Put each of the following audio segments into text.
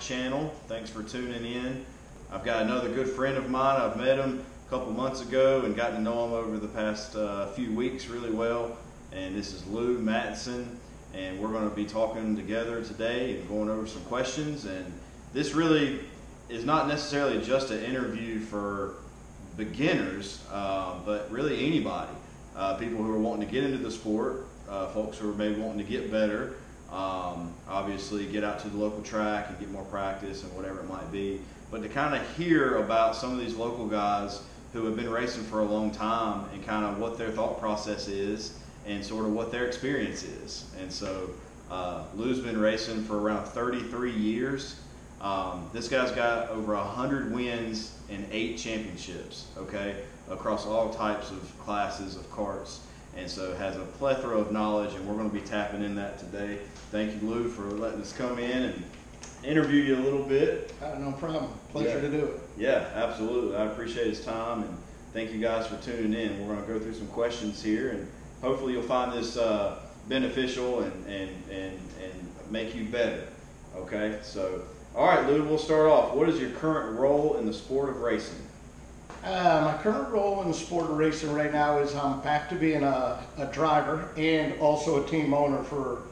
channel. Thanks for tuning in. I've got another good friend of mine. I've met him a couple months ago and gotten to know him over the past uh, few weeks really well. And this is Lou Matteson, and we're going to be talking together today and going over some questions. And this really is not necessarily just an interview for beginners, uh, but really anybody. Uh, people who are wanting to get into the sport, uh, folks who are maybe wanting to get better, um, obviously get out to the local track and get more practice and whatever it might be. But to kind of hear about some of these local guys who have been racing for a long time and kind of what their thought process is and sort of what their experience is. And so uh, Lou's been racing for around 33 years. Um, this guy's got over 100 wins and eight championships, okay, across all types of classes of karts and so has a plethora of knowledge, and we're going to be tapping in that today. Thank you, Lou, for letting us come in and interview you a little bit. Uh, no problem. Pleasure Yeah. to do it. Yeah, absolutely. I appreciate his time, and thank you guys for tuning in. We're going to go through some questions here, and hopefully you'll find this uh, beneficial and, and, and, and make you better. Okay, so all right, Lou, we'll start off. What is your current role in the sport of racing? Uh, my current role in the sport of racing right now is I'm back to being a, a driver and also a team owner for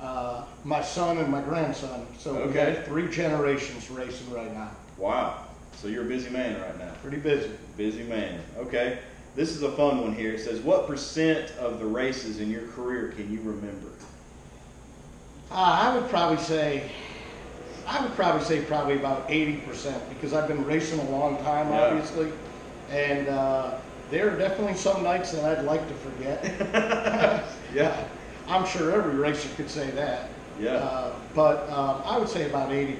uh, my son and my grandson. So we Okay. have three generations racing right now. Wow, so you're a busy man right now. Pretty busy. Busy man. Okay. This is a fun one here. It says, What percent of the races in your career can you remember? Uh, I would probably say, I would probably say probably about 80% because I've been racing a long time, Yeah. obviously. And uh, there are definitely some nights that I'd like to forget. Yeah. I'm sure every racer could say that. Yeah. Uh, but um, I would say about 80%.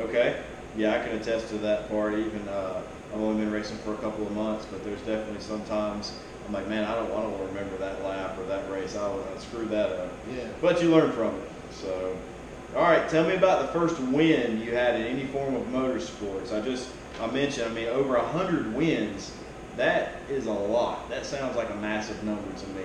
Okay. Yeah, I can attest to that part. Even uh, I've only been racing for a couple of months, but there's definitely sometimes I'm like, man, I don't, I don't want to remember that lap or that race. I, I screwed that up. Yeah. But you learn from it. So, all right, tell me about the first win you had in any form of motorsports. I just, I mentioned, I mean, over 100 wins, that is a lot. That sounds like a massive number to me.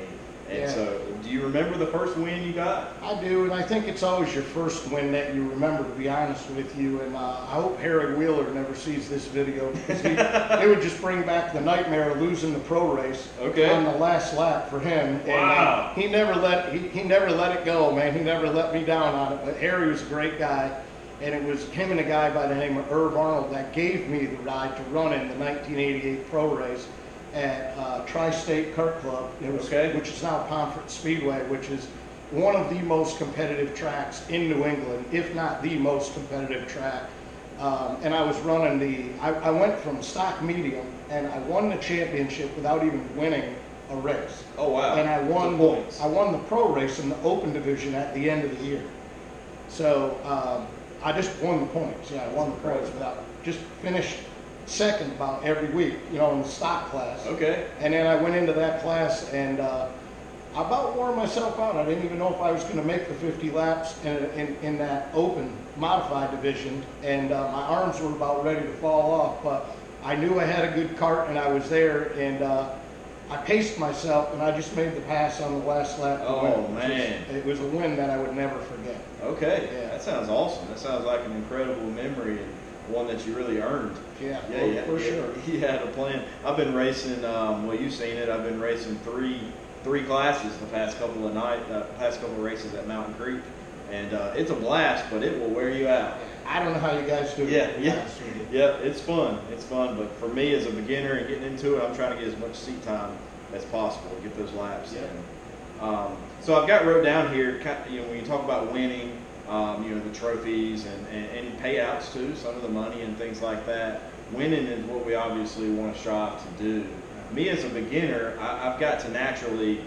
And Yeah. so, do you remember the first win you got? I do, and I think it's always your first win that you remember, to be honest with you. And uh, I hope Harry Wheeler never sees this video because he, it would just bring back the nightmare of losing the pro race Okay. on the last lap for him. And Wow. uh, he never let he, he never let it go, man. He never let me down on it. But Harry was a great guy, and it was him and a guy by the name of Irv Arnold that gave me the ride to run in the 1988 pro race at uh, Tri-State Kart Club. It was, Okay. which is now Pomfret Speedway, which is one of the most competitive tracks in New England, if not the most competitive track. Um, and I was running the, I, I went from stock medium, and I won the championship without even winning a race. Oh, wow. And I won, The. I won the pro race in the open division at the end of the year. So um, I just won the points. Yeah, I won the points without, just finished second about every week, you know, in the stock class. Okay. And then I went into that class and uh, I about wore myself out. I didn't even know if I was going to make the 50 laps in, in, in that open modified division. And uh, my arms were about ready to fall off, but I knew I had a good kart and I was there. And uh, I paced myself and I just made the pass on the last lap. to Oh, win, which was- man. it was a win that I would never forget. Okay. Yeah. That sounds awesome. That sounds like an incredible memory and one that you really earned. Yeah, Yeah, for, yeah, for yeah. sure. He had a plan. I've been racing. Um, well, you've seen it. I've been racing three three classes the past couple of night, uh, past couple of races at Mountain Creek, and uh, it's a blast, but it will wear you out. I don't know how you guys do it. Yeah, yeah, yeah. It's fun. It's fun, but for me as a beginner and getting into it, I'm trying to get as much seat time as possible to get those laps Yeah. in. Um, so I've got wrote down here. You know, when you talk about winning, um, you know, the trophies and, and, and payouts too, some of the money and things like that. Winning is what we obviously want to strive to do. Me as a beginner, I, I've got to naturally,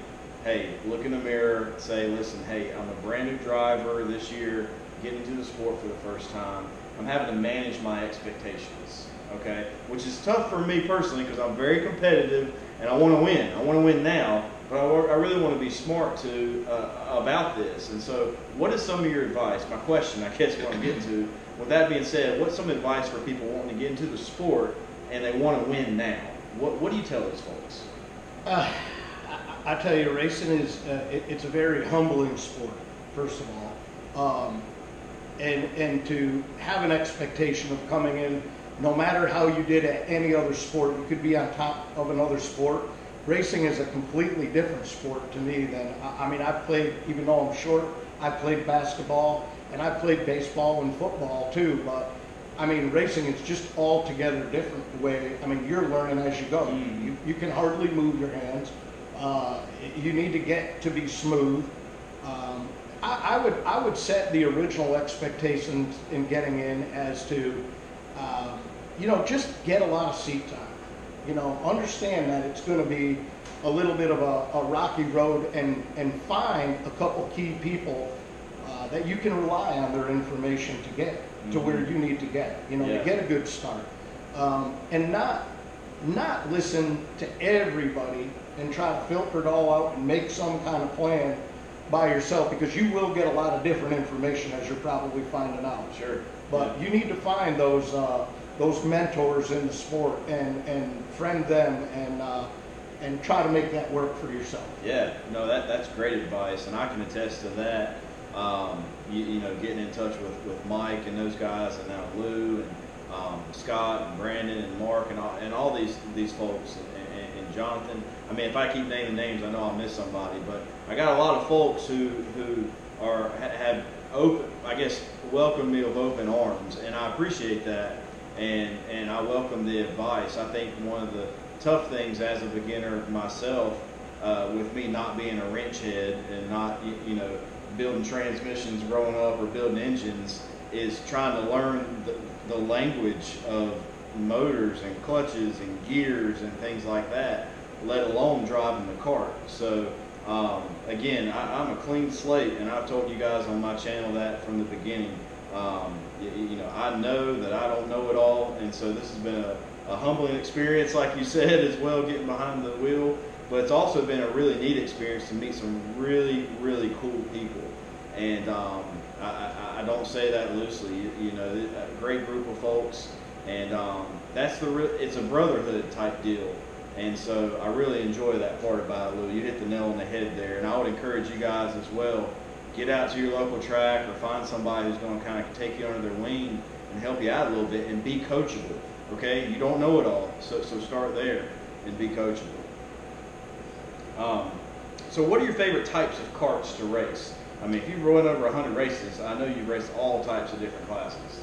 hey, look in the mirror, say, listen, hey, I'm a brand new driver this year, getting into the sport for the first time. I'm having to manage my expectations, okay? Which is tough for me personally because I'm very competitive and I want to win. I want to win now, but I, I really want to be smart to uh, about this. And so, what is some of your advice? My question, I guess, what I'm getting to. With that being said, what's some advice for people wanting to get into the sport and they want to win now? What What do you tell those folks? Uh, I, I tell you, racing is uh, it, it's a very humbling sport. First of all, Um, and, and to have an expectation of coming in, no matter how you did at any other sport, you could be on top of another sport. Racing is a completely different sport to me than, I, I mean, I've played, even though I'm short, I played basketball and I played baseball and football too, but I mean, racing is just altogether different the way, I mean, you're learning as you go. Mhm. You, you can hardly move your hands. Uh, you need to get to be smooth. Um, I, I would I would set the original expectations in getting in as to, um, you know, just get a lot of seat time. You know, understand that it's going to be a little bit of a, a rocky road, and and find a couple key people uh, that you can rely on their information to get to Mhm. where you need to get. You know, Yeah. to get a good start, um, and not not listen to everybody and try to filter it all out and make some kind of plan by yourself because you will get a lot of different information as you're probably finding out. Sure. But you need to find those uh, those mentors in the sport and and friend them and uh, and try to make that work for yourself. Yeah, no, that that's great advice, and I can attest to that. Um, you, you know, getting in touch with, with Mike and those guys, and now Lou and um, Scott and Brandon and Mark and all, and all these these folks and, Jonathan. I mean, if I keep naming names, I know I'll miss somebody, but I got a lot of folks who who are have open, I guess, welcomed me with open arms, and I appreciate that, and and I welcome the advice. I think one of the tough things as a beginner myself uh, with me not being a wrench head and not you know building transmissions growing up or building engines is trying to learn the, the language of motors and clutches and gears and things like that let alone driving the kart so um, again I, i'm a clean slate and i've told you guys on my channel that from the beginning um, you, you know i know that i don't know it all and so this has been a, a humbling experience like you said as well getting behind the wheel but it's also been a really neat experience to meet some really, really cool people. And um, I, I, I don't say that loosely. You, you know, a great group of folks, and um, that's the re- it's a brotherhood type deal. And so I really enjoy that part about it, Lou. You hit the nail on the head there. And I would encourage you guys as well. Get out to your local track or find somebody who's going to kind of take you under their wing and help you out a little bit and be coachable. Okay, you don't know it all, so so start there and be coachable. Um, so, what are your favorite types of karts to race? I mean, if you've run over 100 races, I know you've raced all types of different classes.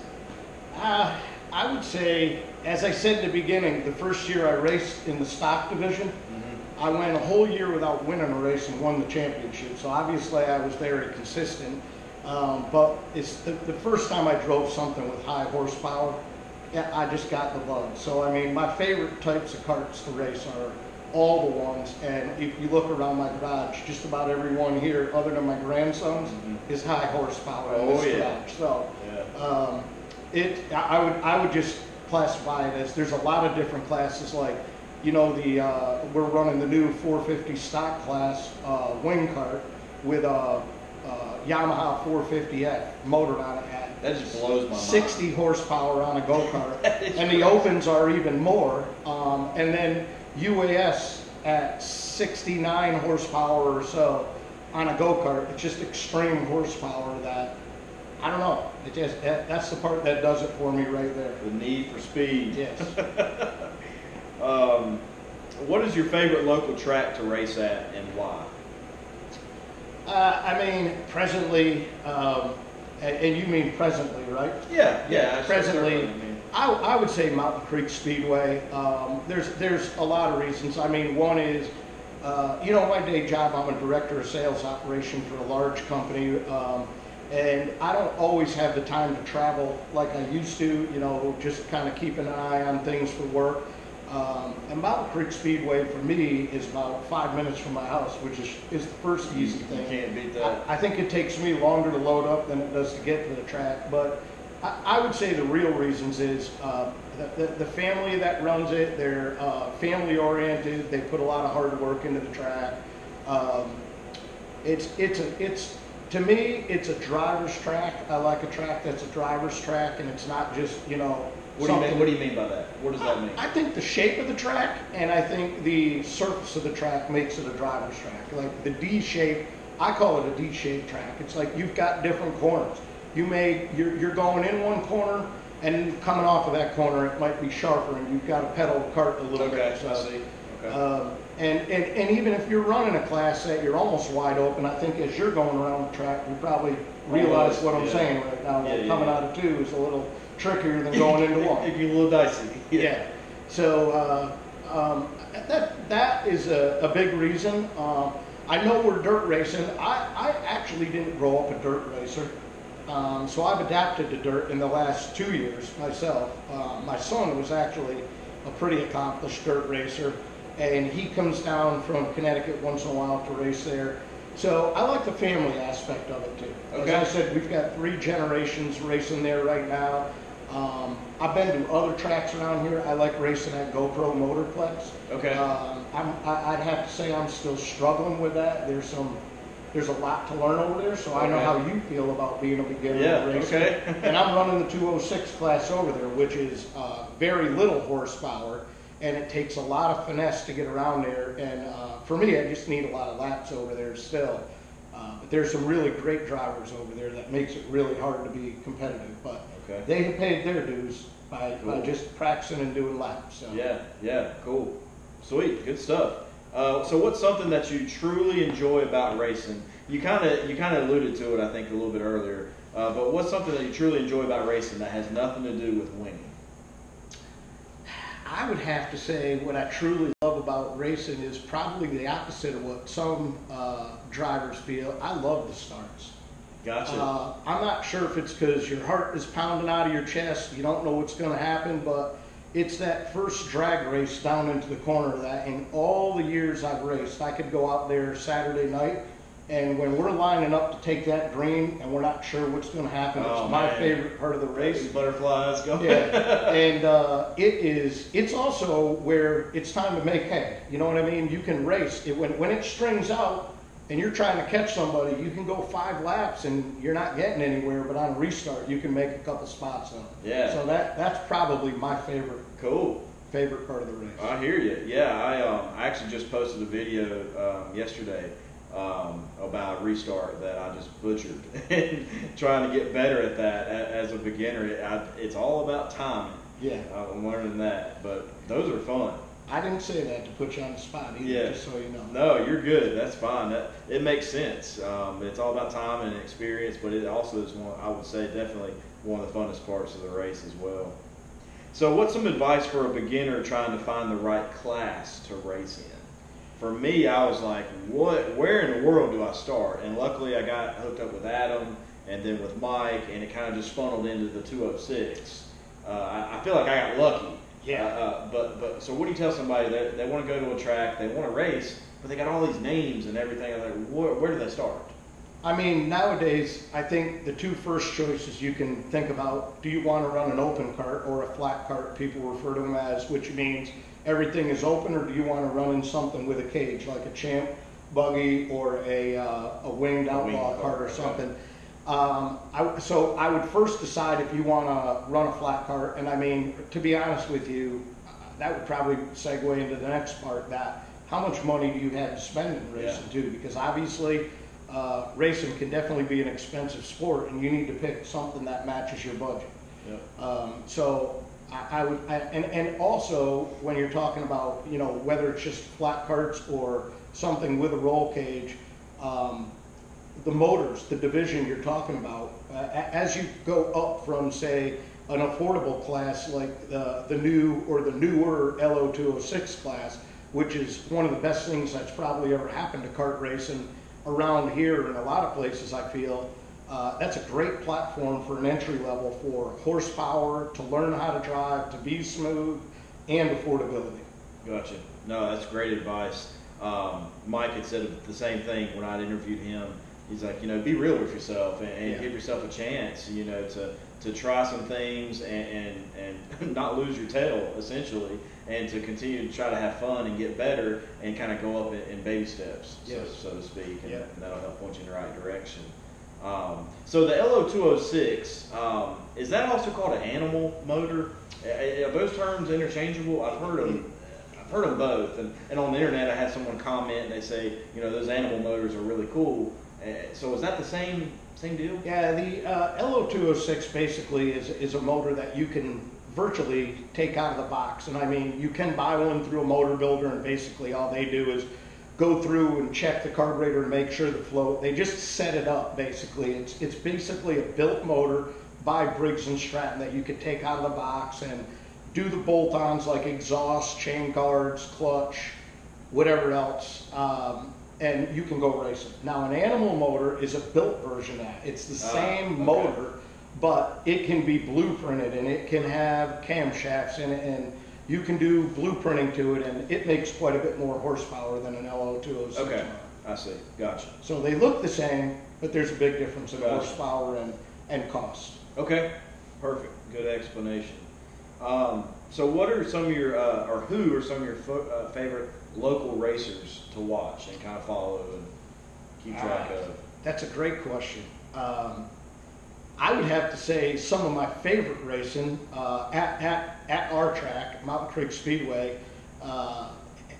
Uh, I would say, as I said in the beginning, the first year I raced in the stock division, I went a whole year without winning a race and won the championship. So obviously I was very consistent. Um, but it's the, the first time I drove something with high horsepower, I just got the bug. So I mean, my favorite types of karts to race are all the ones. And if you look around my garage, just about every one here, other than my grandson's, Mhm. is high horsepower Oh, this yeah. garage. So Yeah. um, it, I would, I would just classify it as, there's a lot of different classes, like, you know, the, uh, we're running the new 450 stock class, uh, wing kart with a, uh Yamaha 450F motor on it at That just blows my mind. 60 horsepower on a go-kart. That is And the opens are even more. Um, and then UAS at 69 horsepower or so on a go-kart. It's just extreme horsepower that, I don't know. It just, that, that's the part that does it for me right there. The need for speed. Yes. Um, what is your favorite local track to race at and why? Uh, I mean, presently, um, and, and you mean presently, right? Yeah, yeah. I Presently, I, I would say Mountain Creek Speedway. Um, there's there's a lot of reasons. I mean, one is, uh, you know, my day job. I'm a director of sales operation for a large company, um, and I don't always have the time to travel like I used to. You know, just kind of keep an eye on things for work. Um, and Mountain Creek Speedway for me is about five minutes from my house, which is is the first easy thing. You can't beat that. I, I think it takes me longer to load up than it does to get to the track, but I, I would say the real reasons is uh, the, the, the family that runs it, they're uh, family oriented, they put a lot of hard work into the track. Um, it's, it's, a, it's, to me, it's a driver's track. I like a track that's a driver's track and it's not just, you know, What do you mean? What do you mean by that? What does that mean? I think the shape of the track and I think the surface of the track makes it a driver's track. Like the D shape I call it a D-shaped track. It's like you've got different corners. You may you're, you're going in one corner, and coming off of that corner, it might be sharper, and you've got to pedal the kart a little Okay, bit. So, I see. Okay. um, and, and, and even if you're running a class that you're almost wide open, I think as you're going around the track, you probably realize what I'm yeah. saying right now. Yeah, coming yeah. out of two is a little trickier than going into one. It, it get a little dicey. Yeah. So uh, um, that that is a, a big reason. Um, I know we're dirt racing. I, I actually didn't grow up a dirt racer. Um, so I've adapted to dirt in the last two years myself. Uh, my son was actually a pretty accomplished dirt racer, and he comes down from Connecticut once in a while to race there. So I like the family aspect of it too. Okay. As I said, we've got three generations racing there right now. Um, I've been to other tracks around here. I like racing at GoPro Motorplex. Okay. Um, I'm, I, I'd have to say I'm still struggling with that. There's some, there's a lot to learn over there, so I know how you feel about being a beginner Yeah, racer. okay. and I'm running the 206 class over there, which is uh, very little horsepower, and it takes a lot of finesse to get around there. And uh, for me, I just need a lot of laps over there still. Uh, but there's some really great drivers over there that makes it really hard to be competitive. But Okay. they have paid their dues by, by just practicing and doing laps. So. Yeah, yeah, cool. Sweet, good stuff. Uh, so what's something that you truly enjoy about racing? You kind of you kind of alluded to it, I think, a little bit earlier. Uh, but what's something that you truly enjoy about racing that has nothing to do with winning? I would have to say what I truly love about racing is probably the opposite of what some uh, drivers feel. I love the starts. Gotcha. Uh, I'm not sure if it's because your heart is pounding out of your chest, you don't know what's going to happen, but it's that first drag race down into the corner that in all the years I've raced, I could go out there Saturday night, and when we're lining up to take that green and we're not sure what's going to happen, Oh, it's my man. favorite part of the race. These butterflies go. Yeah, and uh, it is. It's also where it's time to make hay. You know what I mean? You can race it when when it strings out, and you're trying to catch somebody. You can go five laps and you're not getting anywhere. But on restart, you can make a couple spots up. Yeah. So that that's probably my favorite cool. favorite part of the race. I hear you. Yeah, I um, I actually just posted a video um, yesterday um, about restart that I just butchered, trying to get better at that as a beginner. It, I, it's all about timing. Yeah. I'm learning that, but those are fun. I didn't say that to put you on the spot either. Yeah. Just so you know. No, you're good. That's fine. That it makes sense. Um, it's all about time and experience, but it also is one. I would say definitely one of the funnest parts of the race as well. So, what's some advice for a beginner trying to find the right class to race in? For me, I was like, what? Where in the world do I start? And luckily, I got hooked up with Adam and then with Mike, and it kind of just funneled into the 206. Uh, I, I feel like I got lucky. Yeah. Uh, uh, but but so what do you tell somebody that they want to go to a track, they want to race, but they got all these names and everything? I'm like, where, where do they start? I mean, nowadays, I think the two first choices you can think about, do you want to run an open kart or a flat kart, people refer to them as, which means everything is open, or do you want to run in something with a cage, like a champ buggy or a, uh, a winged outlaw winged kart or something. Um, I, so I would first decide if you want to run a flat kart, and I mean, to be honest with you, uh, that would probably segue into the next part, that how much money do you have to spend in racing Yeah. too? Because obviously, uh, racing can definitely be an expensive sport, and you need to pick something that matches your budget. Yep. Um, so I, I would, I, and, and also when you're talking about, you know, whether it's just flat karts or something with a roll cage, um, the motors, the division you're talking about, uh, as you go up from, say, an affordable class like the, the new or the newer LO206 class, which is one of the best things that's probably ever happened to kart racing around here in a lot of places, I feel. Uh, that's a great platform for an entry level for horsepower, to learn how to drive, to be smooth, and affordability. Gotcha. No, that's great advice. Um, Mike had said the same thing when I interviewed him. He's like, you know, be real with yourself and, and Yeah. give yourself a chance, you know, to, to try some things and, and, and not lose your tail, essentially, and to continue to try to have fun and get better and kind of go up in, in baby steps, Yes. so, so to speak, and, Yeah. and that'll help point you in the right direction. Um, so the LO206, um, is that also called an animal motor? Are those terms interchangeable? I've heard them. I've heard them both, and, and on the internet I had someone comment and they say, you know, those animal motors are really cool. Uh, so is that the same same deal? Yeah, the uh, LO206 basically is, is a motor that you can virtually take out of the box. And I mean, you can buy one through a motor builder, and basically all they do is go through and check the carburetor and make sure the flow. They just set it up basically. It's it's basically a built motor by Briggs and Stratton that you could take out of the box and do the bolt-ons like exhaust, chain guards, clutch, whatever else. Um, and you can go racing. Now, an animal motor is a built version of that. It's the Ah, same okay. motor, but it can be blueprinted and it can have camshafts in it, and you can do blueprinting to it, and it makes quite a bit more horsepower than an LO206. Okay. I see. Gotcha. So they look the same, but there's a big difference in Gotcha. horsepower and, and cost. Okay, perfect. Good explanation. Um, so, what are some of your, uh, or who are some of your fo- uh, favorite local racers to watch and kind of follow and keep track Ah. of? That's a great question. Um, I would have to say some of my favorite racing uh, at, at, at our track, Mountain Creek Speedway, uh,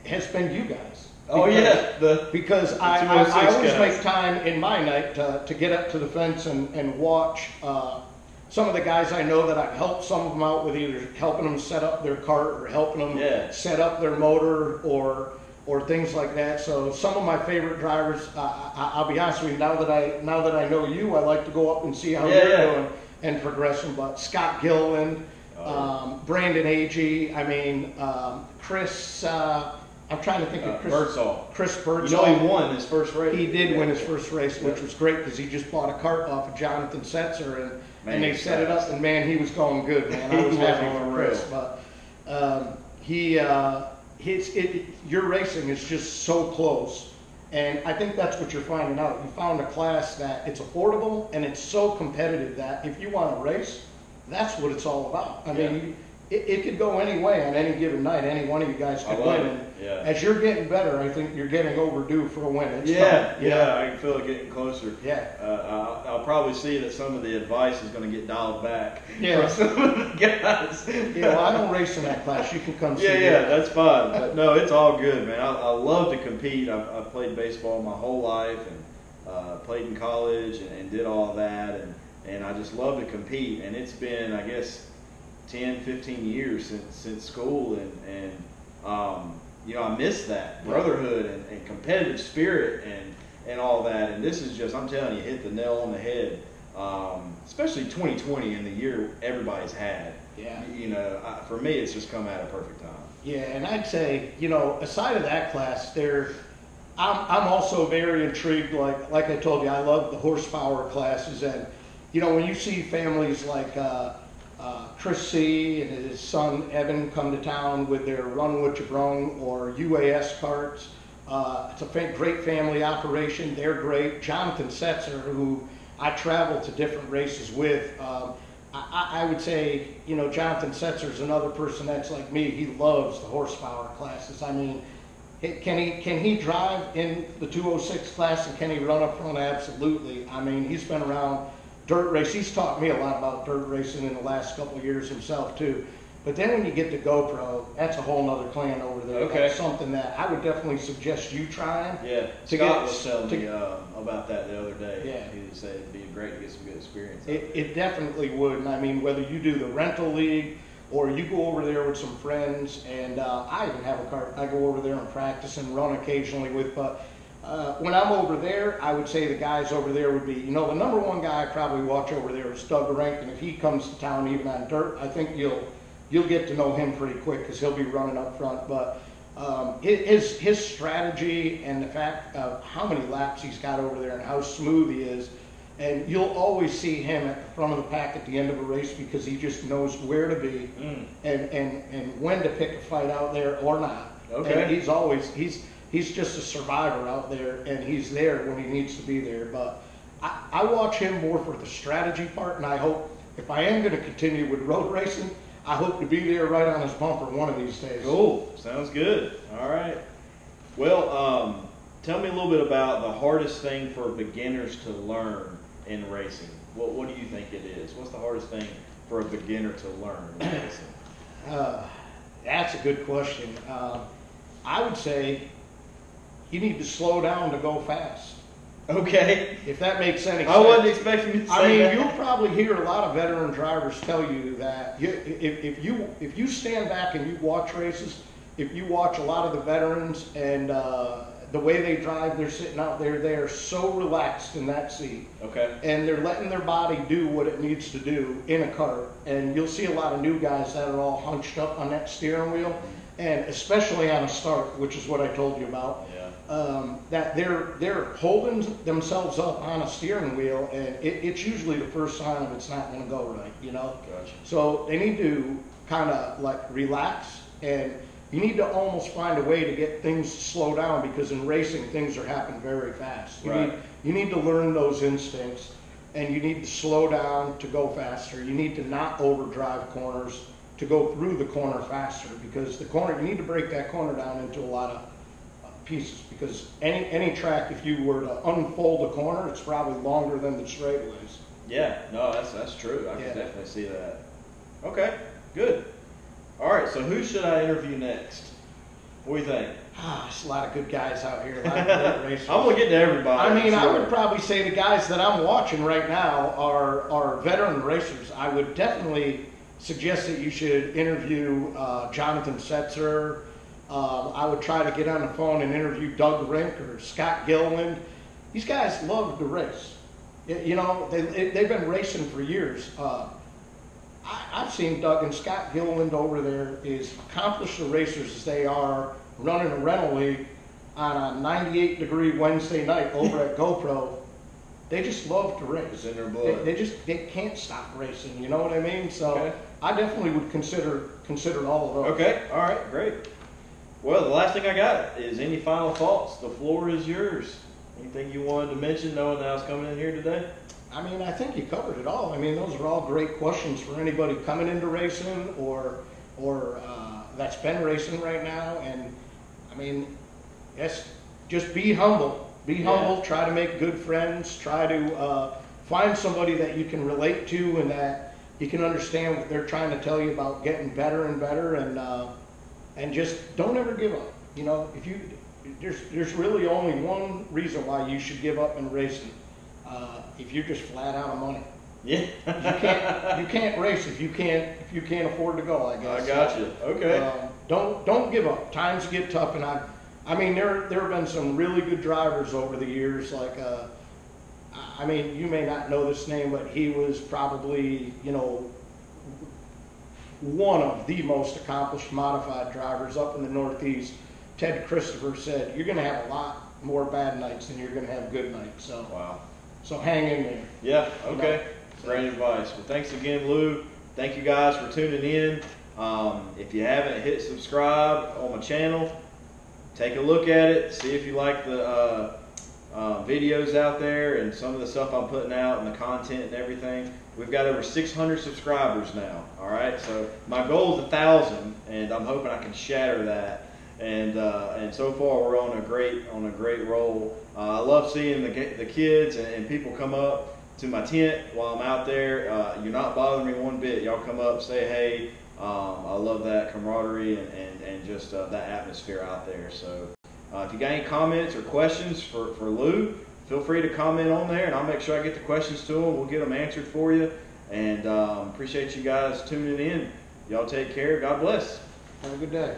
has been you guys. Oh Because- yeah, the Because I, The I, I 206 always guys. make time in my night to, to get up to the fence and, and watch uh, some of the guys I know that I've helped some of them out with either helping them set up their kart or helping them Yeah. set up their motor or or things like that. So some of my favorite drivers, uh, I, I'll be honest with you, now that I now that I know you, I like to go up and see how Yeah, you're yeah. doing and progressing. But Scott Gilliland, Oh. um, Brandon Agee, I mean um, Chris. Uh, I'm trying to think uh, of Chris. Birdsall. Chris You know he won his first race. He did win his Yeah. first race, which Yeah. was great because he just bought a kart off of Jonathan Setzer and, Man, and they set it up and man, he was going good, man. I was happy for Chris, but um, he uh, his it your racing is just so close, and I think that's what you're finding out. You found a class that it's affordable and it's so competitive that if you want to race, that's what it's all about. I Yeah. mean. You, it, it could go any way on any given night. Any one of you guys could win. And Yeah. As you're getting better, I think you're getting overdue for a win. It's Yeah, time, yeah, know? I can feel it getting closer. Yeah. Uh, I'll, I'll probably see that some of the advice is going to get dialed back. Yeah. from some of the guys. Yeah, well, I don't race in that class. You can come see Yeah, me. yeah, that's fine. But no, it's all good, man. I, I love to compete. I've, I've played baseball my whole life and uh, played in college and, and did all that. And, and I just love to compete. And it's been, I guess, 10, 15 years since, since school. And, and um, you know, I miss that brotherhood and, and competitive spirit and, and all that. And this is just, I'm telling you, hit the nail on the head. Um, especially 2020 and the year everybody's had. Yeah. You know, I, for me, it's just come at a perfect time. Yeah, and I'd say, you know, aside of that class, there, I'm, I'm also very intrigued. Like, like I told you, I love the horsepower classes, and you know, when you see families like uh, uh, Chris C. and his son Evan come to town with their Run What You Brung or UAS karts, uh, it's a fa- great family operation. They're great. Jonathan Setzer, who I travel to different races with. Um, I, I I would say, you know, Jonathan Setzer is another person that's like me. He loves the horsepower classes. I mean, can he can he drive in the 206 class and can he run up front? Absolutely. I mean, he's been around dirt race. He's taught me a lot about dirt racing in the last couple of years himself too. But then when you get to GoPro, that's a whole nother clan over there. Okay. That's something that I would definitely suggest you trying. Yeah, To Scott get- was telling to- me uh, about that the other day. Yeah. he said it'd be great to get some good experience. It, it definitely would, and I mean, whether you do the rental league or you go over there with some friends, and uh, I even have a car. I go over there and practice and run occasionally with. But uh, when I'm over there, I would say the guys over there would be, you know, the number one guy I probably watch over there is Doug Rankin. If he comes to town even on dirt, I think you'll you'll get to know him pretty quick because he'll be running up front. But um, his his strategy and the fact of how many laps he's got over there and how smooth he is. And you'll always see him at the front of the pack at the end of a race because he just knows where to be Mm. and, and, and when to pick a fight out there or not. Okay. And he's always he's he's just a survivor out there and he's there when he needs to be there. But I, I watch him more for the strategy part and I hope if I am gonna continue with road racing, I hope to be there right on his bumper one of these days. Cool, sounds good. All right. Well, um, tell me a little bit about the hardest thing for beginners to learn in racing. What What do you think it is? What's the hardest thing for a beginner to learn in racing? Uh, that's a good question. Um, I would say you need to slow down to go fast. Okay. if that makes any sense. I wasn't expecting you to say I mean, that. you'll probably hear a lot of veteran drivers tell you that you, if, if you if you stand back and you watch races, if you watch a lot of the veterans and uh, the way they drive, they're sitting out there, they are so relaxed in that seat, Okay. and they're letting their body do what it needs to do in a car. And you'll see a lot of new guys that are all hunched up on that steering wheel, and especially on a start, which is what I told you about Yeah. Um, that they're they're holding themselves up on a steering wheel, and it, it's usually the first sign of it's not going to go right, you know. Gotcha. So they need to kind of like relax, and you need to almost find a way to get things to slow down because in racing things are happening very fast. You Right. need you need to learn those instincts, and you need to slow down to go faster. You need to not overdrive corners to go through the corner faster because the corner you need to break that corner down into a lot of pieces because any any track if you were to unfold a corner it's probably longer than the straightaways. Yeah, no, that's that's true. I Yeah. can definitely see that. Okay, good. All right, so who should I interview next? What do you think? Ah, there's a lot of good guys out here, a lot of great racers. I'm gonna get to everybody. I mean, I would probably say the guys that I'm watching right now are are veteran racers. I would definitely suggest that you should interview uh, Jonathan Setzer. Um, I would try to get on the phone and interview Doug Rink or Scott Gilliland. These guys love to race. Y- You know, they, they've been racing for years. Uh, I, I've seen Doug and Scott Gilliland over there, as accomplished the racers as they are, running a rental league on a 98 degree Wednesday night over at GoPro. They just love to race. It's in their They, blood. they just they can't stop racing. You know what I mean? So Okay. I definitely would consider consider all of those. Okay, all right, great. Well, the last thing I got is any final thoughts. The floor is yours. Anything you wanted to mention, knowing that I was coming in here today? I mean, I think you covered it all. I mean, those are all great questions for anybody coming into racing or or uh, that's been racing right now. And I mean, yes, just be humble. Be Yeah. humble. Try to make good friends. Try to uh, find somebody that you can relate to and that you can understand what they're trying to tell you about getting better and better. And uh, and just don't ever give up. You know, if you there's there's really only one reason why you should give up in racing. Uh, if you're just flat out of money, Yeah. you can't you can't race if you can't if you can't afford to go. I guess. I got you. Okay. Um, don't don't give up. Times get tough, and I, I mean there there have been some really good drivers over the years. Like, uh, I- I mean you may not know this name, but he was probably you know one of the most accomplished modified drivers up in the Northeast. Ted Christopher said you're going to have a lot more bad nights than you're going to have good nights. So wow. so hang in there. Yeah, You okay. know, Great advice. Well, thanks again, Lou. Thank you guys for tuning in. Um, if you haven't hit subscribe on my channel, take a look at it. See if you like the uh, uh, videos out there and some of the stuff I'm putting out and the content and everything. We've got over 600 subscribers now. All right, so my goal is a thousand, and I'm hoping I can shatter that. And uh, and so far we're on a great on a great roll. Uh, I love seeing the the kids and, and people come up to my tent while I'm out there. Uh, you're not bothering me one bit. Y'all come up, say hey. Um, I love that camaraderie and, and, and just uh, that atmosphere out there. So uh, if you got any comments or questions for, for Lou, feel free to comment on there and I'll make sure I get the questions to him. We'll get them answered for you. And um, appreciate you guys tuning in. Y'all take care. God bless. Have a good day.